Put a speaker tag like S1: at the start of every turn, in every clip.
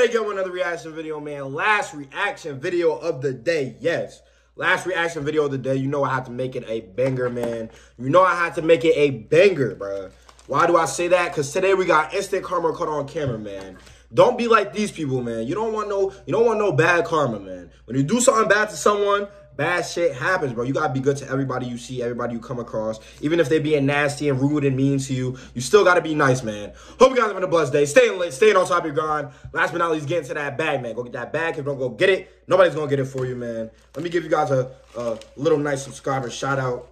S1: Back at it again with another reaction video, man. Last reaction video of the day. Yes. Last reaction video of the day. You know I had to make it a banger, man. You know I had to make it a banger, bro. Why do I say that? Because today we got instant karma caught on camera, man. Don't be like these people, man. You don't want no, you don't want no bad karma, man. When you do something bad to someone, bad shit happens, bro. You gotta be good to everybody you see, everybody you come across. Even if they being nasty and rude and mean to you, you still gotta be nice, man. Hope you guys having a blessed day. Staying late, staying on top of your grind. Last but not least, getting to that bag, man. Go get that bag. If you don't go get it, nobody's gonna get it for you, man. Let me give you guys a, a little nice subscriber shout out.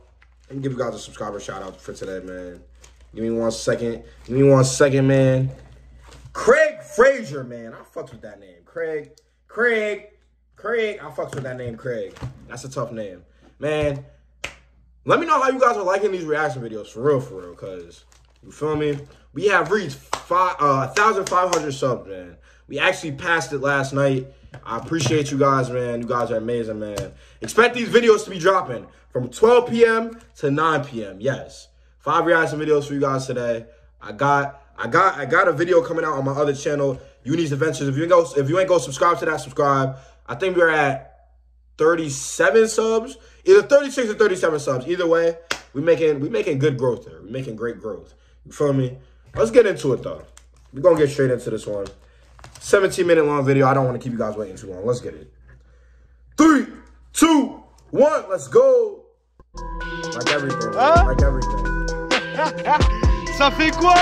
S1: Let me give you guys a subscriber shout out for today, man. Give me one second. Give me one second, man. Craig Frazier, man. I fucked with that name. Craig. Craig. Craig. I fucks with that name, Craig. That's a tough name. Man, let me know how you guys are liking these reaction videos. For real, for real. Because, you feel me? We have reached five, uh, 1,500 subs, man. We actually passed it last night. I appreciate you guys, man. You guys are amazing, man. Expect these videos to be dropping from 12 p.m. to 9 p.m. Yes. Five reaction videos for you guys today. I got I got I got a video coming out on my other channel, Yoonie's Adventures. If you ain't go if you ain't go subscribe to that, subscribe. I think we're at 37 subs. Either 36 or 37 subs. Either way, we're making we making good growth there. we making great growth. You feel me? Let's get into it though. We're gonna get straight into this one. 17 minute long video. I don't want to keep you guys waiting too long. Let's get it. Three, two, one, let's go. Like everything. Like everything.
S2: Ça fait quoi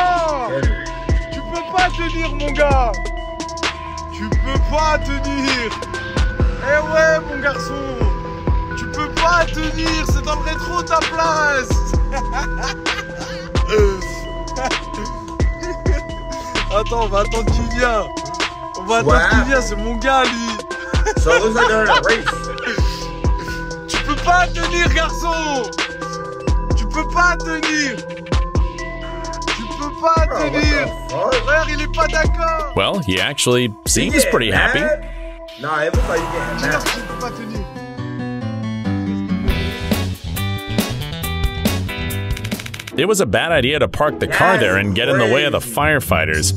S2: Tu peux pas tenir mon gars Tu peux pas tenir Eh ouais mon garçon Tu peux pas tenir, c'est dans le rétro ta place. Attends, on va attendre qu'il vienne On va attendre
S1: Ouais.
S2: qu'il vienne, c'est mon gars lui.
S1: So.
S2: Tu peux pas tenir garçon. Tu peux pas tenir. Tu peux pas
S1: Bro, what
S2: tenir.
S1: the fuck?
S2: Frère, il est pas d'accord.
S3: Well, he actually seems pretty happy.
S1: Mad? Nah, it looks like you getting mad.
S2: qu'il peut pas tenir.
S3: It was a bad idea to park the car there and get in the way of the firefighters.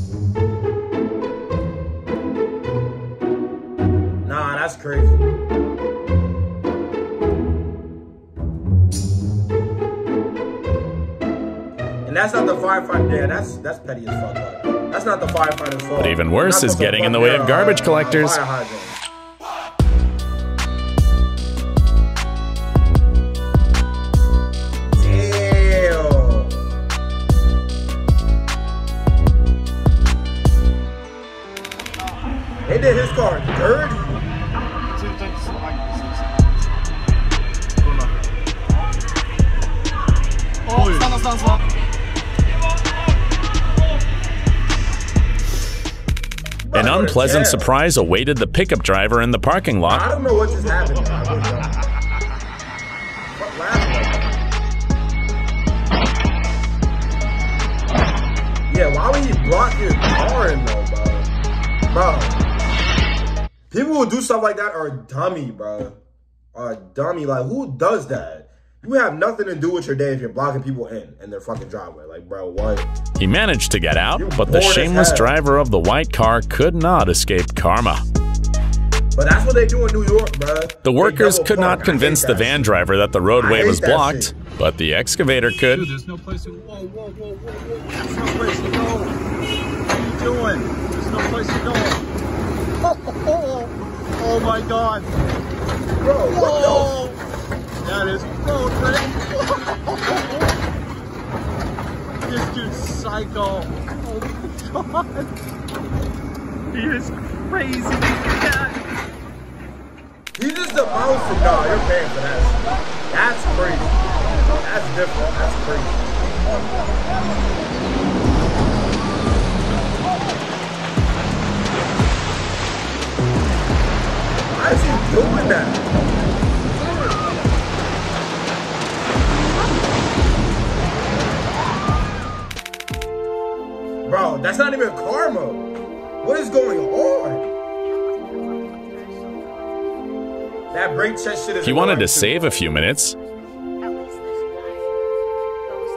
S1: Nah, that's crazy. And that's not the firefighter. Yeah, that's that's petty as fuck. Like, that's not the firefighter's fault.
S3: But even worse is getting in the way of
S1: their,
S3: garbage collectors. Unpleasant
S1: yeah.
S3: surprise awaited the pickup driver in the parking
S1: I
S3: lot.
S1: don't know what just happened. I really don't. Fuck laughing like that? Yeah, why would he block his car in though, bro? Bro, people who do stuff like that are dummy, bro. Are dummy. Like, who does that? You have nothing to do with your day if you're blocking people in in their fucking driveway. Like, bro, what?
S3: He managed to get out,
S1: You're
S3: but the shameless driver of the white car could not escape karma.
S1: But that's what they do in New York, bro.
S3: The workers could not convince the van driver that the roadway was blocked,
S1: shit.
S3: but the excavator could.
S2: There's no place to whoa, whoa, whoa, whoa, whoa. There's no place to go. What are you doing? There's no place to go. Oh, oh, oh, oh, oh my god.
S1: Bro, what
S2: Oh, that is road this dude's psycho. Oh my god. He is crazy.
S1: The? He's just a mouse. and- Nah, you're paying for that. That's crazy. That's different. That's crazy. Why is he doing that? Bro, that's not even karma. What is going on? That brake check shit is
S3: He wanted to
S1: too.
S3: save a few minutes,
S4: At least this guy goes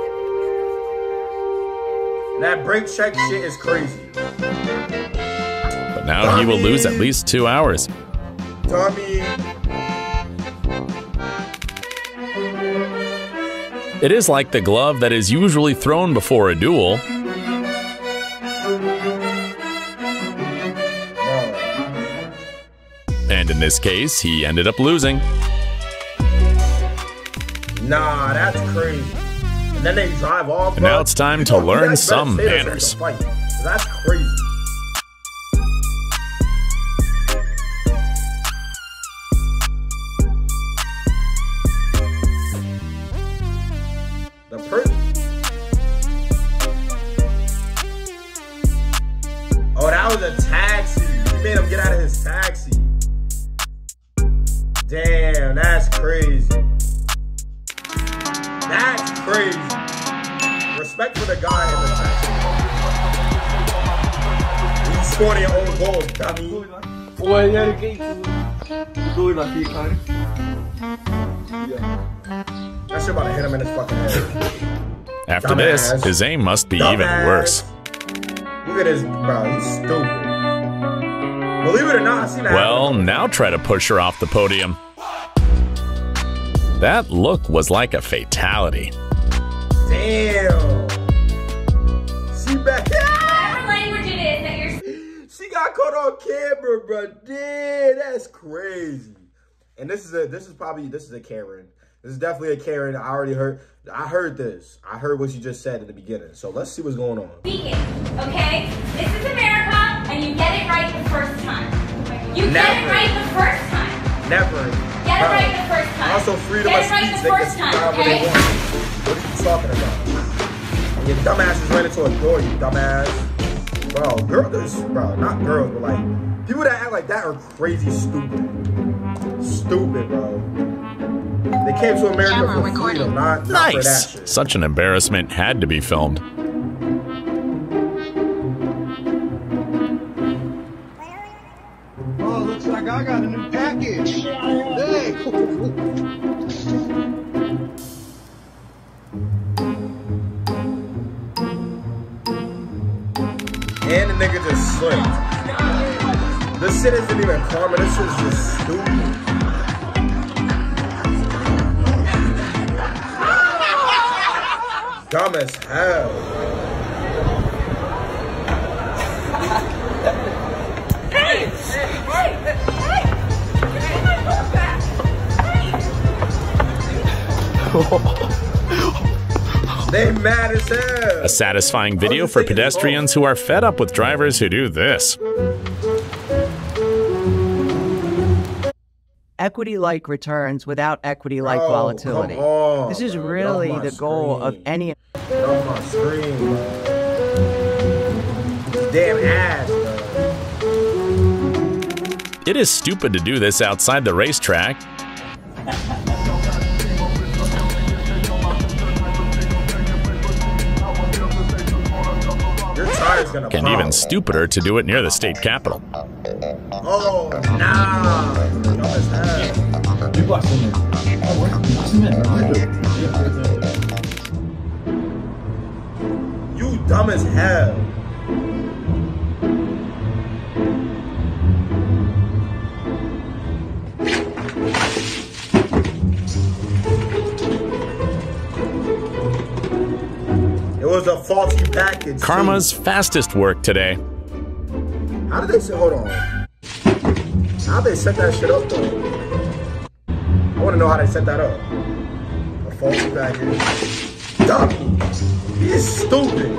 S4: everywhere.
S1: That brake check shit is crazy.
S3: but but now he will lose at least two hours.
S1: Dummy.
S3: It is like the glove that is usually thrown before a duel. This case, he ended up losing.
S1: Nah, that's crazy. And then they drive off.
S3: And now it's time to learn some manners.
S1: That's crazy.
S2: Ouais, il y a le gars, il faut- il va pied carré.
S1: That shit about to hit him in his fucking head.
S3: After this, his aim must be even worse.
S1: Look at this, bro. He's stupid. Believe it or not, I seen that.
S3: Well,
S1: happen.
S3: now try to push her off the podium. That look was like a fatality.
S1: Damn. She back. Got caught on camera, bro. Dude, that's crazy. And this is a this is probably this is a Karen. This is definitely a Karen. I already heard I heard this. I heard what you just said in the beginning. So let's see what's going on.
S4: speaking, okay? This is America, and you get it right the first time. You
S1: Never.
S4: get it right the first time.
S1: Never.
S4: Get it
S1: Bro.
S4: right the first time.
S1: Also, freedom
S4: Get it right the first time, okay?
S1: What are you talking about? And your dumbass is running to a door, you dumbass. Bro, girl, this, bro, not girls, but like, people that act like that are crazy stupid. Stupid, bro. They came to America
S5: Camera
S1: for
S5: recording.
S1: freedom, not, not for that
S3: Nice!
S1: shit.
S3: Such an embarrassment had to be filmed.
S2: Oh, looks like I got a new package. Hey.
S1: This shit isn't even karma, this is just stupid. Dumb as hell. They mad as hell.
S3: A satisfying video for pedestrians who are fed up with drivers who do this.
S6: equity like returns without equity like oh,
S1: Bro,
S6: volatility.
S1: on,
S6: this is
S1: bro.
S6: really
S1: Get off my
S6: the goal of any
S1: Get off my screen, bro. Damn ass, bro.
S3: It is stupid to do this outside the racetrack. And
S1: pop.
S3: even stupider to do it near the state capitol.
S1: Oh, nah. Dumb as hell. You dumb as hell. Faulty package.
S3: Karma's fastest work today.
S1: How did they say? Hold on. How did they set that shit up though? I want to know how they set that up. A faulty package. Dummy. He is stupid.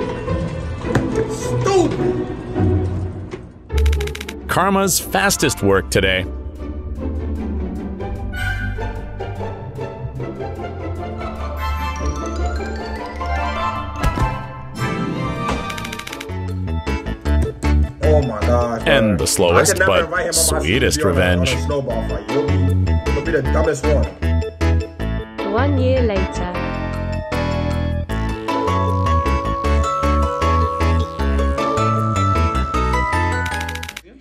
S1: Stupid.
S3: Karma's fastest work today.
S1: You'll
S3: sweetest revenge.
S1: one.
S7: One year later.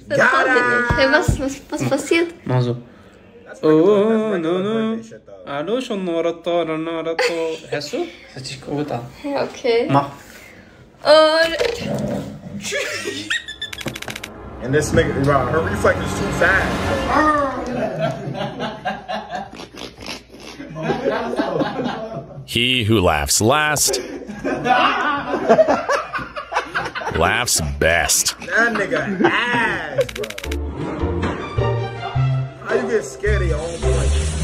S1: Got him.
S5: Hey, was, was, was passiert?
S8: Mal so.
S1: That's regular-
S8: Oh,
S1: that's regular
S8: no, no.
S1: And this nigga, bro, her reflex is too fast.
S3: He who laughs last laughs best.
S1: That nigga ass, bro. How you get scared of your own voice?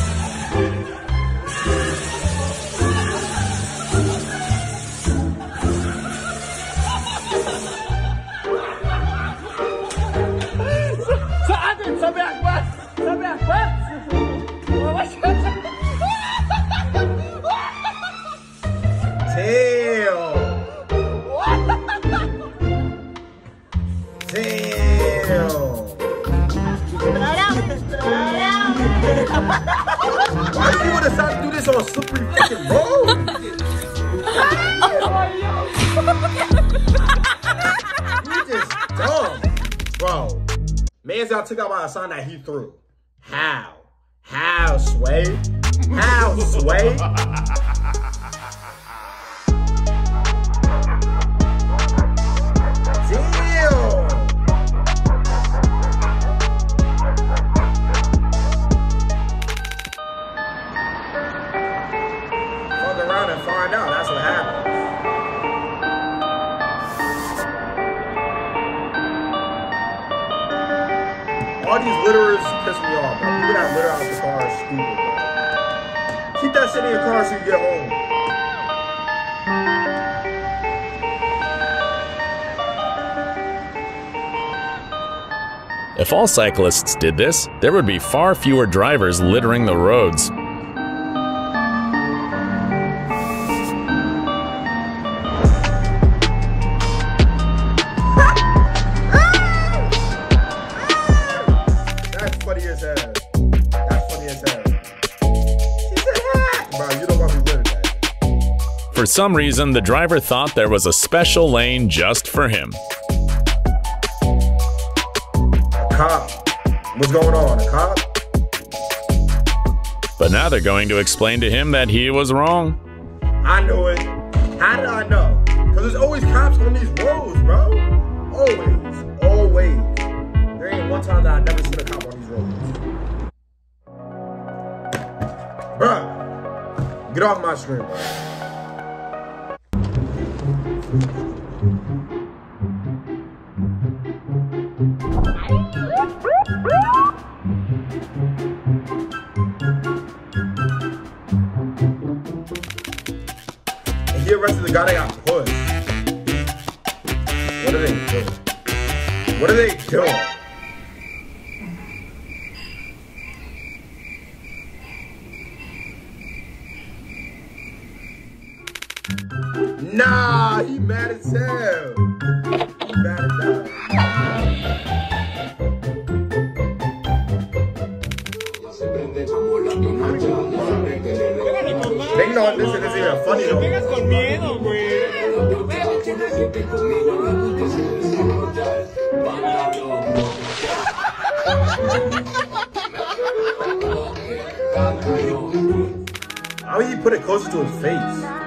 S1: Sign that he threw. How? How, Sway? How, Sway? All these litterers piss me off, bro. People that litter out the car are stupid, bro. Keep that shit in your car so you get home.
S3: If all cyclists did this, there would be far fewer drivers littering the roads. Some reason, the driver thought there was a special lane just for him.
S1: Cop. What's going on? A cop?
S3: But now they're going to explain to him that he was wrong.
S1: I knew it. How did I know? Because there's always cops on these roads, bro. Always. Always. There ain't one time that I never seen a cop on these roads. Bruh. Get off my screen, bro. He arrested the guy that got pushed. What are they doing? What are they doing? Mad as hell. Mad as hell. They know this isn't even funny though. How would he put it closer to his face?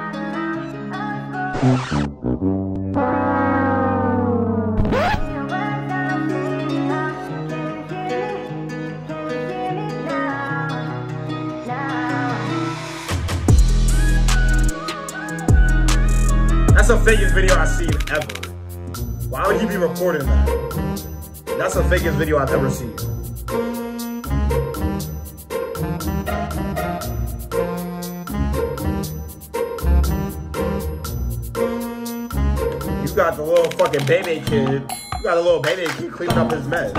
S1: Recording that? That's the fakest video I've ever seen. You got the little fucking baby kid. You got a little baby kid cleaning up his mess.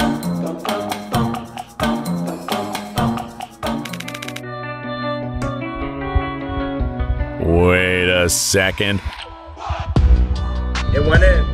S3: Wait a second.
S1: It went in.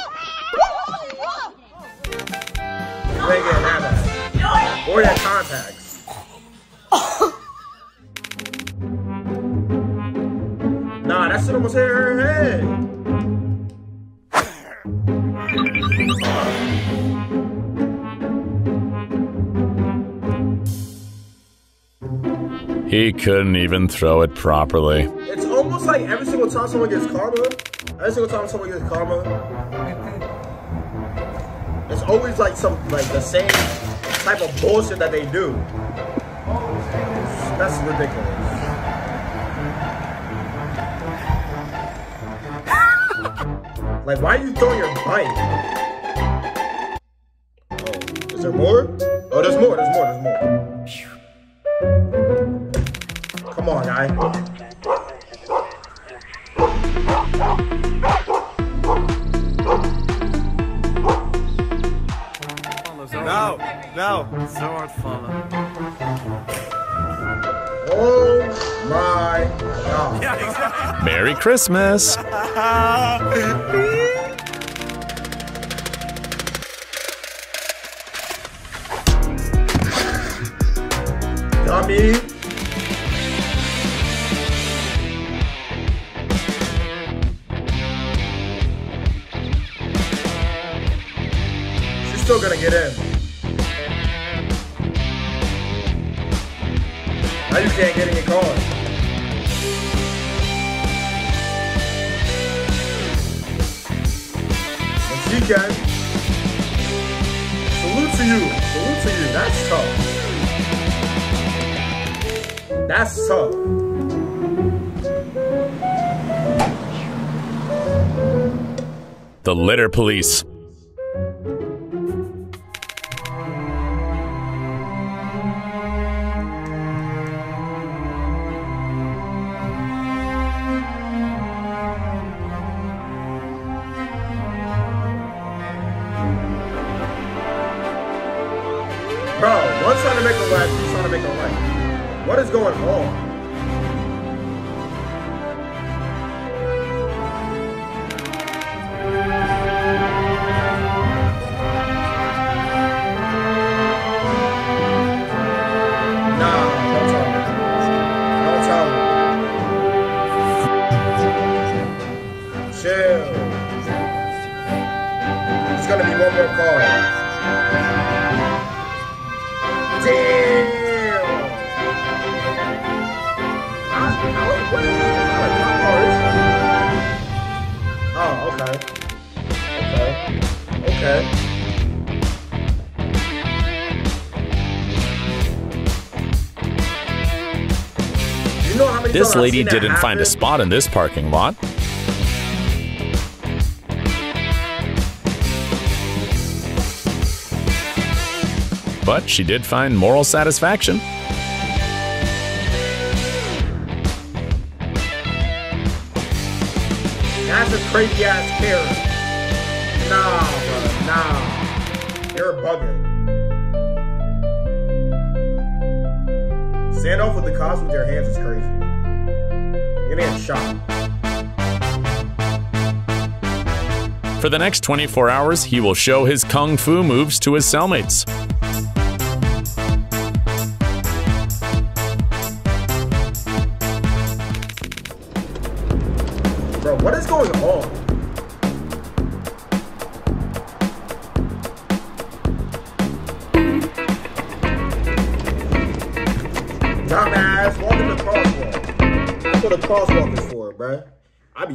S1: Ain't getting that. Or that contacts. nah, that shit almost hit her head.
S3: He couldn't even throw it properly.
S1: It's almost like every single time someone gets karma, every single time someone gets karma, it's always like some like the same type of bullshit that they do. That's ridiculous. like, why are you throwing your bike? Oh my god.
S3: Merry Christmas!
S1: Dummy. She's still gonna get in. She can. Salute to you. Salute to you. That's tough. That's tough.
S3: The litter police.
S1: What is going on? Okay. You know how many
S3: This lady didn't find a spot in this parking lot. But she did find moral satisfaction.
S1: That's a crazy ass carrot. Nah, bro. Nah. You're bugging. Stand off with the cops with your hands is crazy. You're gonna get shot.
S3: For the next 24 hours, he will show his kung fu moves to his cellmates.
S1: Bro, what is going on?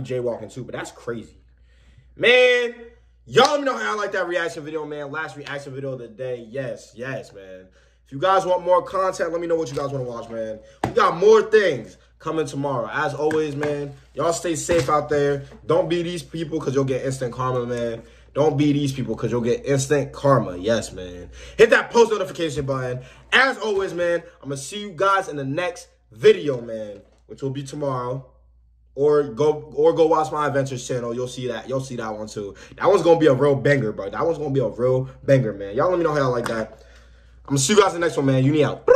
S1: Jaywalking too, but that's crazy. Man, y'all let me know how I like that reaction video, man. Last reaction video of the day. Yes, yes, man. If you guys want more content, let me know what you guys want to watch, man. We got more things coming tomorrow. As always, man, y'all stay safe out there. Don't be these people because you'll get instant karma, man. Don't be these people because you'll get instant karma. Yes, man. Hit that post notification button. As always, man, I'm going to see you guys in the next video, man, which will be tomorrow or go or go watch my adventures channel. You'll see that. You'll see that one too. That one's gonna be a real banger, bro. That one's gonna be a real banger, man. Y'all let me know how y'all like that. I'm gonna see you guys in the next one, man. Yoonie out.